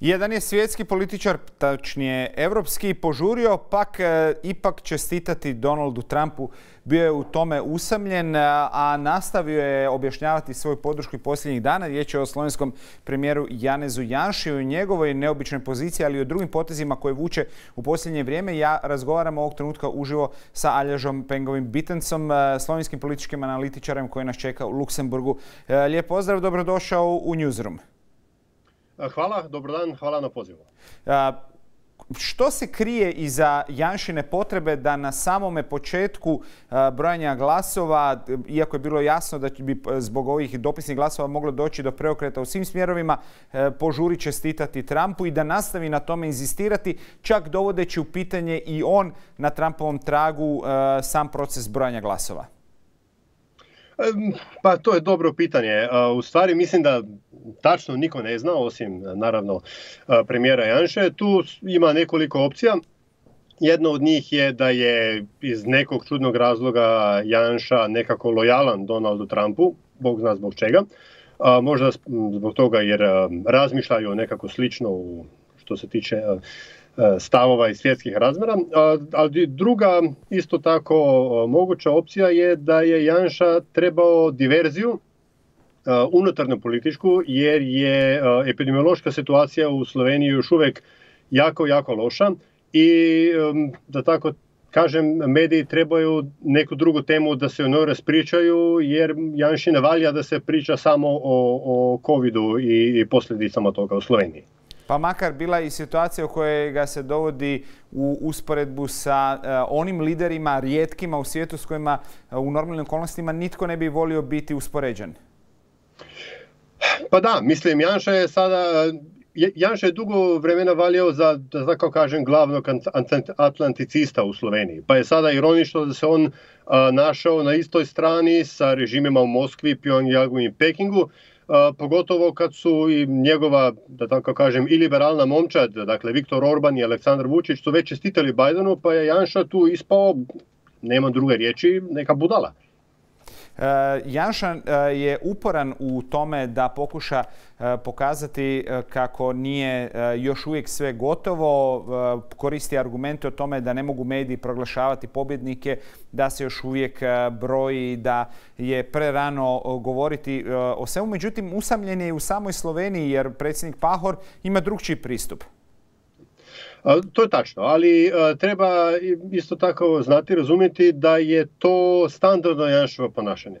Jedan je svjetski političar, tačnije evropski, požurio pak e, ipak čestitati Donaldu Trumpu. Bio je u tome usamljen, a nastavio je objašnjavati svoju podršku posljednjih dana. Riječ je o slovenskom premijeru Janezu Janši, o njegovoj neobičnoj poziciji, ali i o drugim potezima koje vuče u posljednje vrijeme. Ja razgovaram ovog trenutka uživo sa Aljažom Pengovim Bitencom, e, slovenskim političkim analitičarem koji nas čeka u Luksemburgu. E, lijep pozdrav, dobrodošao u Newsroom. Hvala, dobro dan, hvala na pozivu. Što se krije iza Janšine potrebe da na samome početku brojanja glasova, iako je bilo jasno da bi zbog ovih dopisnih glasova moglo doći do preokreta u svim smjerovima, e, požuri čestitati Trumpu i da nastavi na tome inzistirati, čak dovodeći u pitanje i on na Trumpovom tragu e, sam proces brojanja glasova? Pa to je dobro pitanje. U stvari mislim da tačno niko ne zna, osim naravno premijera Janše. Tu ima nekoliko opcija. Jedna od njih je da je iz nekog čudnog razloga Janša nekako lojalan Donaldu Trumpu, bog zna zbog čega. Možda zbog toga jer razmišljaju nekako slično što se tiče E, stavova i svjetskih razmjera. Ali druga isto tako moguća opcija je da je Janša trebao diverziju e, unutarnju političku jer je e, epidemiološka situacija u Sloveniji još uvijek jako, jako loša i da tako kažem, mediji trebaju neku drugu temu da se o njoj raspričaju jer Janši ne valja da se priča samo o, o covidu i, i posljedicama toga u Sloveniji. Pa makar bila i situacija u kojoj ga se dovodi u usporedbu sa eh, onim liderima rijetkima u svijetu s kojima eh, u normalnim okolnostima nitko ne bi volio biti uspoređen. Pa da, mislim, Janša je sada Janša je dugo vremena valjao za, da tako kažem, glavnog atlanticista u Sloveniji. Pa je sada ironično da se on našao na istoj strani sa režimima u Moskvi, Pyongyangu i Pekingu, pogotovo kad su i njegova, da tako kažem, i liberalna momčad, dakle Viktor Orban i Aleksandar Vučić su već čestitali Bajdenu, pa je Janša tu ispao, nema druge riječi, neka budala. E, Janša e, je uporan u tome da pokuša e, pokazati kako nije još uvijek sve gotovo, koristi argumente o tome da ne mogu mediji proglašavati pobjednike, da se još uvijek broji, da je prerano govoriti o svemu. Međutim, usamljen je u samoj Sloveniji jer predsjednik Pahor ima drugčiji pristup. To je tačno, ali treba isto tako znati, razumjeti da je to standardno Janšovo ponašanje.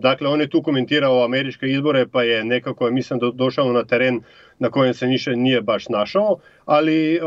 dakle, on je tu komentirao američke izbore pa je nekako, mislim, došao na teren na kojem se niše nije baš našao, ali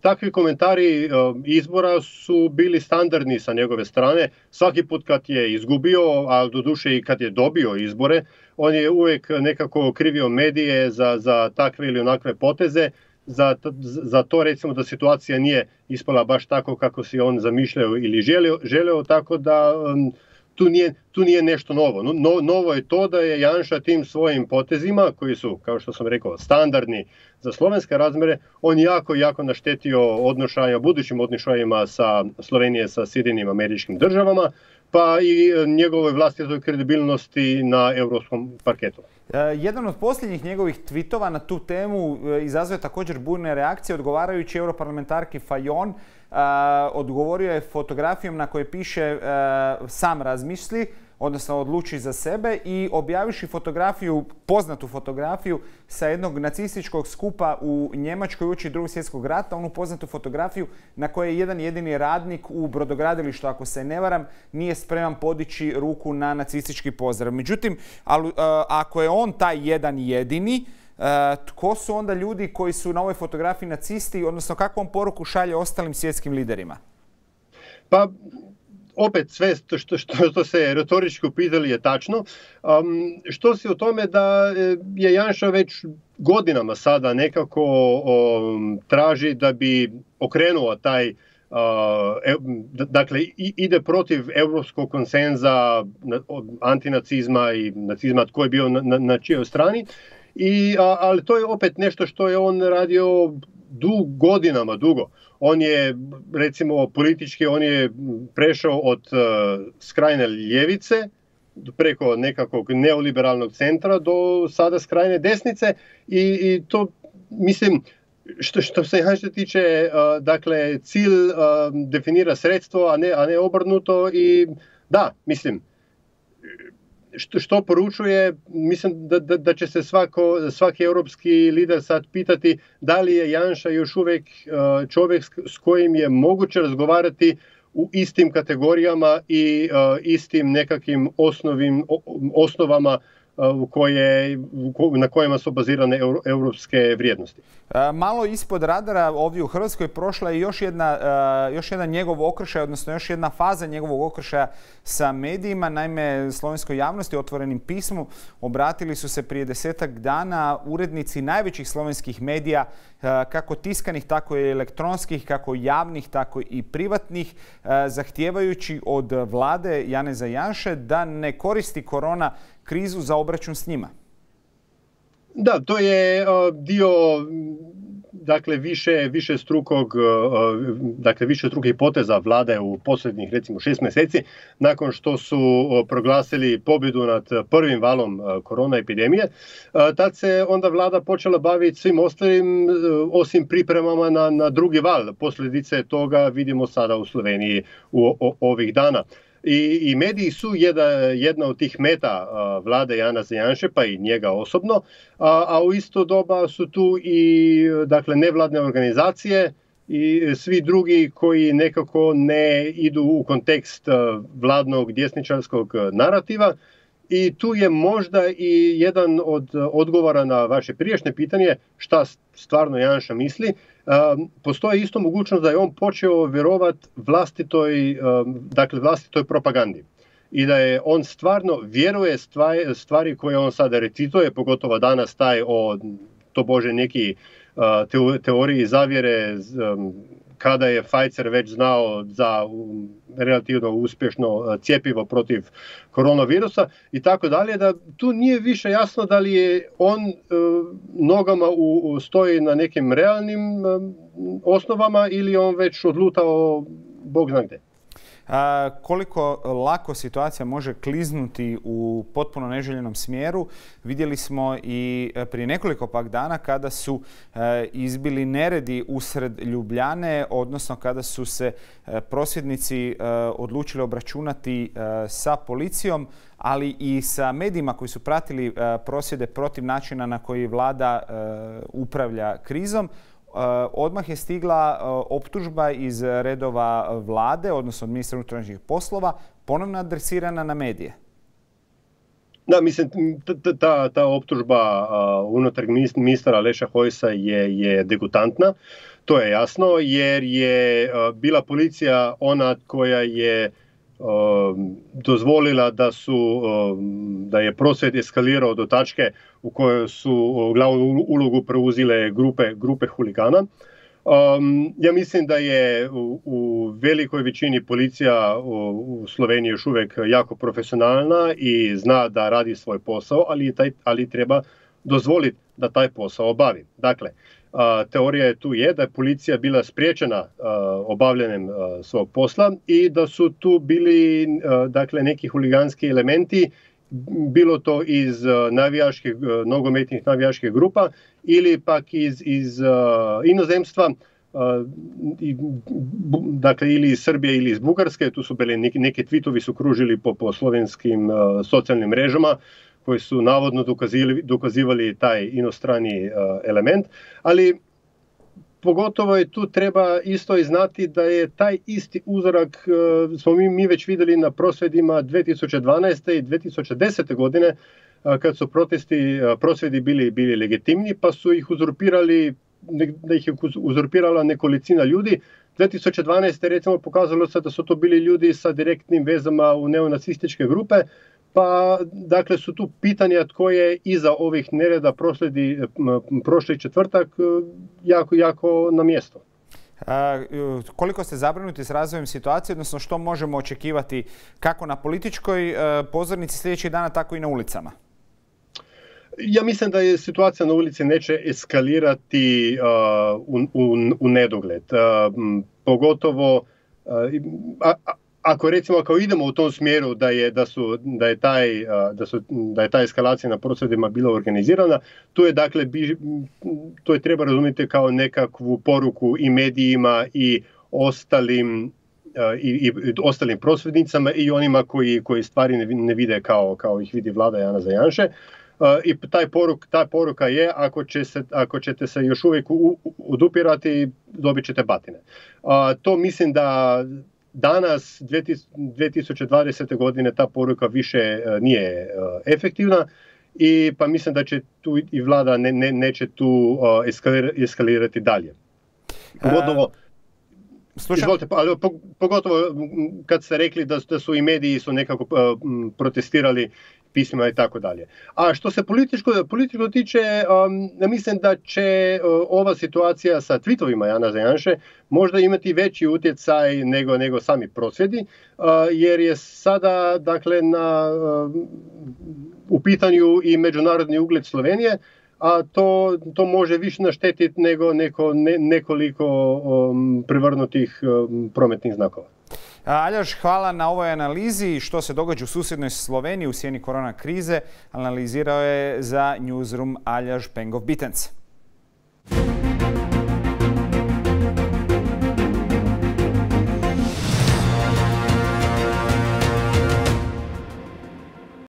takvi komentari izbora su bili standardni sa njegove strane. Svaki put kad je izgubio, a doduše i kad je dobio izbore, on je uvijek nekako krivio medije za, za takve ili onakve poteze, za, za to recimo da situacija nije ispala baš tako kako si on zamišljao ili želio, želio tako da um, tu, nije, tu nije nešto novo. No, novo je to da je Janša tim svojim potezima koji su, kao što sam rekao, standardni za slovenske razmere, on jako, jako naštetio odnošaja, budućim odnošajima sa Slovenije sa Sjedinim američkim državama, pa i e, njegovoj vlastitoj kredibilnosti na europskom parketu. E, jedan od posljednjih njegovih tvitova na tu temu e, izazove također burne reakcije odgovarajući europarlamentarki Fajon. Odgovorio je fotografijom na kojoj piše sam razmisli odnosno odluči za sebe i objaviši fotografiju, poznatu fotografiju sa jednog nacističkog skupa u Njemačkoj uči drugog svjetskog rata, onu poznatu fotografiju na kojoj je jedan jedini radnik u brodogradilištu, ako se ne varam, nije spreman podići ruku na nacistički pozdrav. Međutim, e, ako je on taj jedan jedini, e, tko su onda ljudi koji su na ovoj fotografiji nacisti, odnosno kakvom poruku šalje ostalim svjetskim liderima? Pa opet sve što, što, što se retorički upitali je tačno. Um, što se o tome da e, je Janša već godinama sada nekako um, traži da bi okrenuo taj uh, dakle ide protiv europskog konsenza antinacizma i nacizma tko je bio na, na, na čijoj strani i, ali to je opet nešto što je on radio du, godinama dugo. On je, recimo, politički, on je prešao od uh, skrajne ljevice preko nekakvog neoliberalnog centra do sada skrajne desnice i, i to mislim što, što se Janša tiče, dakle, cilj definira sredstvo, a ne, a ne obrnuto i da, mislim, što, što poručuje, mislim da, da, da će se svako, svaki europski lider sad pitati da li je Janša još uvijek čovjek s kojim je moguće razgovarati u istim kategorijama i istim nekakvim osnovim, osnovama koje, na kojima su bazirane europske vrijednosti. Malo ispod radara ovdje u Hrvatskoj prošla je još, jedna, još jedan njegov okršaj, odnosno još jedna faza njegovog okršaja sa medijima. Naime, slovenskoj javnosti otvorenim pismu obratili su se prije desetak dana urednici najvećih slovenskih medija, kako tiskanih, tako i elektronskih, kako javnih, tako i privatnih, zahtijevajući od vlade Janeza Janše da ne koristi korona krizu za obračun s njima. Da, to je dio dakle više, više strukog, dakle više strukih poteza vlade u posljednjih recimo šest mjeseci nakon što su proglasili pobjedu nad prvim valom korona epidemije. Tad se onda vlada počela baviti svim ostalim osim pripremama na, na drugi val. Posljedice toga vidimo sada u Sloveniji u ovih dana. I, i mediji su jedna, jedna od tih meta vlade Jana Zajanše, pa i njega osobno, a, a u isto doba su tu i dakle, nevladne organizacije i svi drugi koji nekako ne idu u kontekst vladnog djesničarskog narativa. I tu je možda i jedan od odgovora na vaše prijašnje pitanje šta stvarno Janša misli. Postoji isto mogućnost da je on počeo vjerovati vlastitoj, dakle, vlastitoj propagandi i da je on stvarno vjeruje stvari koje on sada recituje, pogotovo danas taj o to bože neki teoriji zavjere kada je Pfizer već znao za relativno uspješno cjepivo protiv koronavirusa i tako dalje, da tu nije više jasno da li je on nogama u, stoji na nekim realnim osnovama ili on već odlutao Bog zna gdje koliko lako situacija može kliznuti u potpuno neželjenom smjeru vidjeli smo i e, prije nekoliko pak dana kada su e, izbili neredi usred Ljubljane, odnosno kada su se e, prosvjednici odlučili obračunati sa policijom, ali i sa medijima koji su pratili prosvjede protiv načina na koji vlada upravlja krizom. Eh, odmah je stigla eh, optužba iz redova vlade, odnosno od ministra unutrašnjih poslova, ponovno adresirana na medije. Da, mislim, ta, ta optužba uh, unutarnjeg ministra Leša Hojsa je, je degutantna, to je jasno, jer je bila policija ona koja je dozvolila da su da je prosvjed eskalirao do tačke u kojoj su glavnu ulogu preuzile grupe, grupe huligana. ja mislim da je u, velikoj većini policija u, Sloveniji još uvijek jako profesionalna i zna da radi svoj posao, ali, taj, ali treba dozvoliti da taj posao obavi. Dakle, teorija je tu je da je policija bila spriječena obavljanjem svog posla i da su tu bili dakle neki huliganski elementi bilo to iz navijaških nogometnih navijaških grupa ili pak iz, iz inozemstva dakle ili iz Srbije ili iz Bugarske, tu su bili neki, neki tweetovi su kružili po, po slovenskim socijalnim mrežama koji su navodno dokazivali, dokazivali taj inostrani element, ali pogotovo je tu treba isto i znati da je taj isti uzorak smo mi, mi već vidjeli na prosvjedima 2012. i 2010. godine kad su protesti, prosvjedi bili, bili legitimni pa su ih uzurpirali da ih je uzurpirala nekolicina ljudi. 2012. recimo pokazalo se da su to bili ljudi sa direktnim vezama u neonacističke grupe, pa dakle su tu pitanja tko je iza ovih nereda prošli, prošli četvrtak e, jako, jako na mjesto. koliko ste zabrinuti s razvojem situacije, odnosno što možemo očekivati kako na političkoj e, pozornici sljedećih dana, tako i na ulicama? Ja mislim da je situacija na ulici neće eskalirati u, u, u nedogled. pogotovo ako recimo ako idemo u tom smjeru da je, da su, da je, taj, da su, da je ta eskalacija na prosvjedima bila organizirana, to je dakle, to je treba razumjeti kao nekakvu poruku i medijima i ostalim i, i ostalim prosvjednicama i onima koji, koji stvari ne, ne vide kao, kao ih vidi vlada Jana Zajanše. I taj poruk, ta poruka je ako, će se, ako ćete se još uvijek udupirati, dobit ćete batine. To mislim da danas 2020. godine ta poruka više e, nije e, efektivna i pa mislim da će tu i vlada ne, ne, neće tu eskalirati dalje. Pogotovo, Izvolite, pa, pogotovo kad ste rekli da, da su i mediji su nekako protestirali pismima i tako dalje. A što se političko, političko tiče, um, mislim da će uh, ova situacija sa tweetovima Jana Zajanše možda imati veći utjecaj nego, nego sami prosvjedi, uh, jer je sada dakle na, uh, u pitanju i međunarodni ugled Slovenije, a to, to može više naštetiti nego neko, ne, nekoliko um, prevrnutih um, prometnih znakova. Aljaš, hvala na ovoj analizi što se događa u susjednoj Sloveniji u sjeni korona krize. Analizirao je za Newsroom Aljaš Pengov Bitenc.